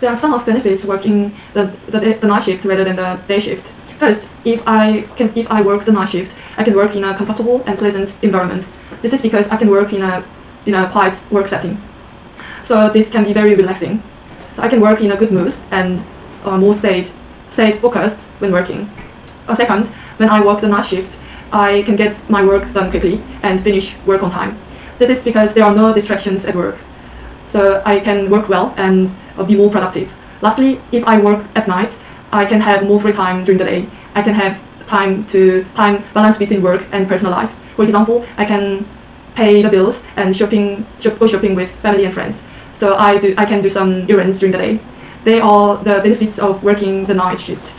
There are some of benefits working the, the, the night shift rather than the day shift. First, if I can if I work the night shift, I can work in a comfortable and pleasant environment. This is because I can work in a in a quiet work setting. So this can be very relaxing. So I can work in a good mood and uh, more stayed, stayed focused when working. Uh, second, when I work the night shift, I can get my work done quickly and finish work on time. This is because there are no distractions at work. So I can work well and be more productive. Lastly, if I work at night, I can have more free time during the day. I can have time to time balance between work and personal life. For example, I can pay the bills and shopping shop, go shopping with family and friends. So I do I can do some errands during the day. They are the benefits of working the night shift.